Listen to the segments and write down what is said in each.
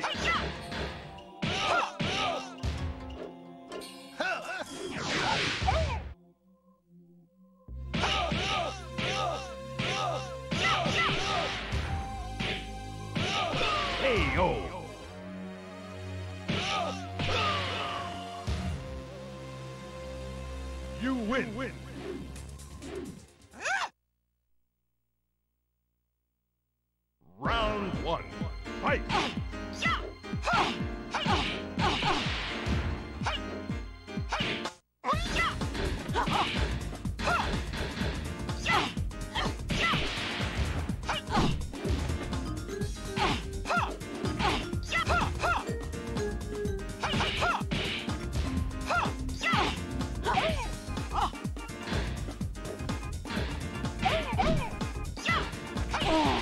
Hey! You win, win. Round one, fight!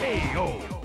Yo!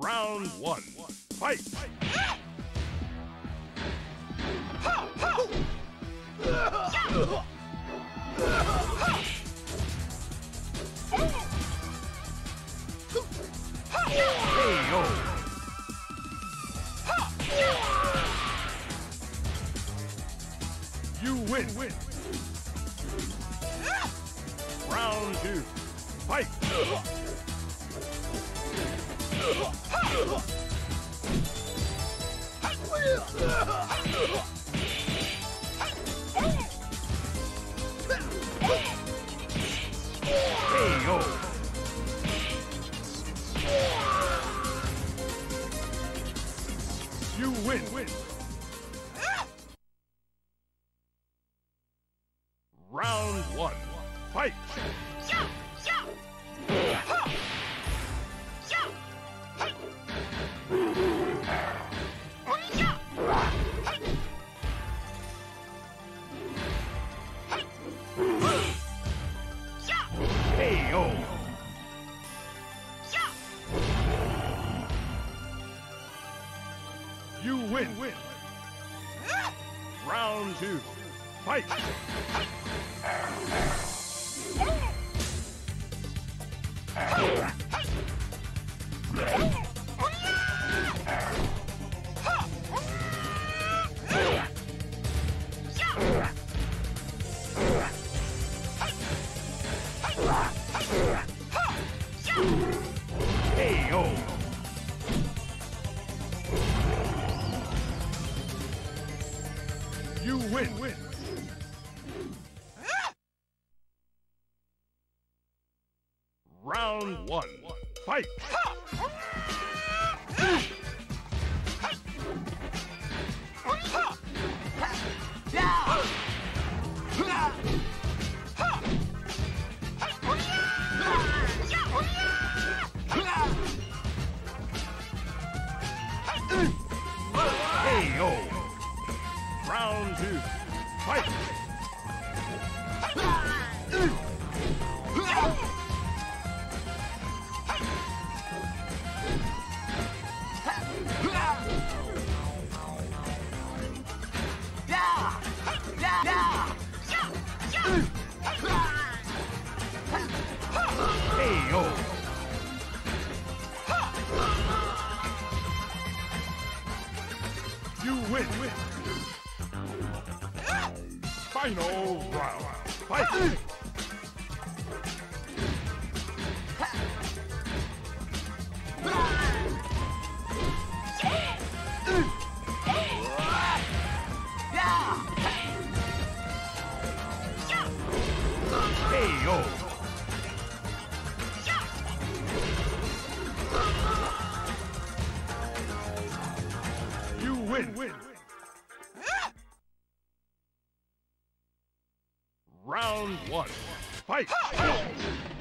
Round one, fight! Yo! You win, win. Round two, fight! You win, win. Round one, fight! Two, fight! You win, win. Round one, fight! Yo! Round two, fight! You win, win. Final round. Fight! Hey, Fight! Hey-o!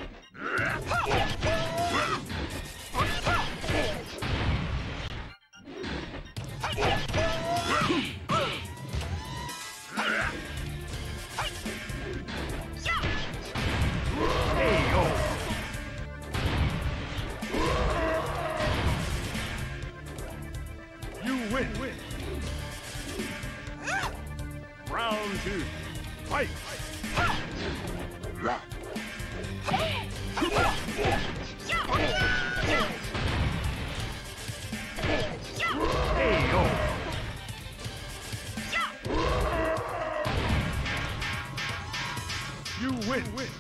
You win.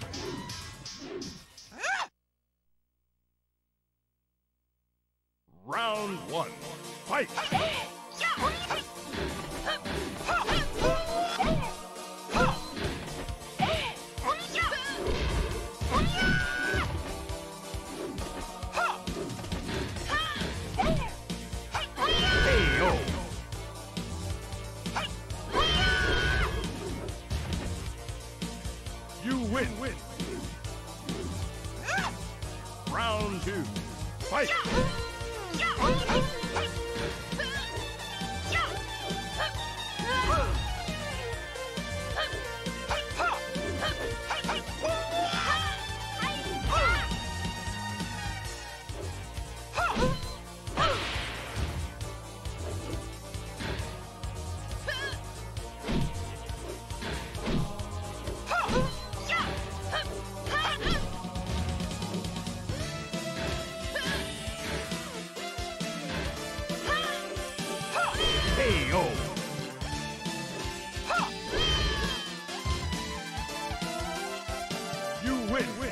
Win.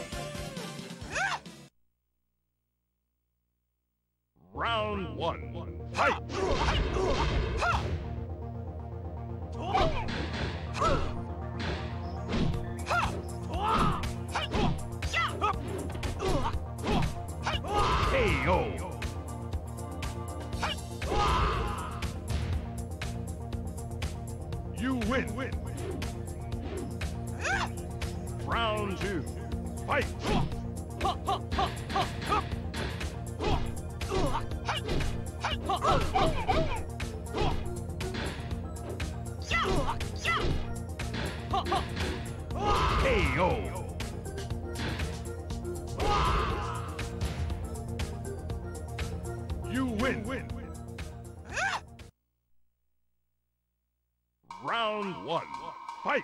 Round one. Fight! You win. Round two. Fight! KO. You win. Round one. Fight!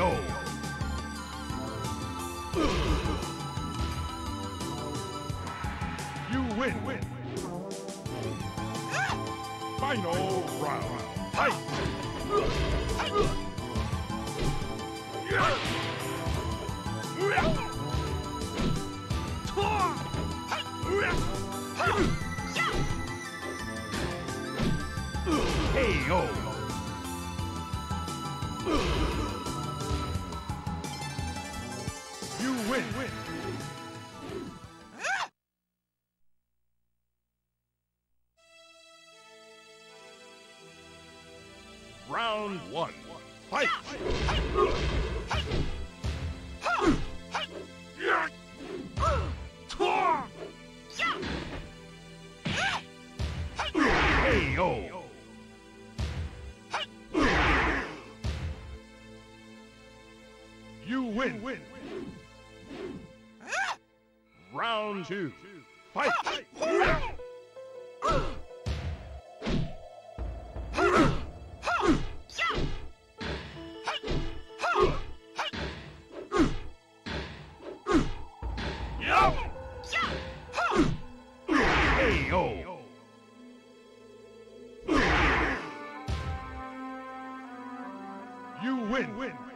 KO. You win. Final round. Fight! KO. You win. Round one. Fight! KO. You win. Round two. Fight! You win! win.